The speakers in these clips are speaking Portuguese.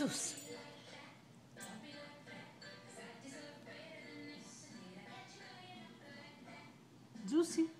Zeus. Juicy.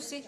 sim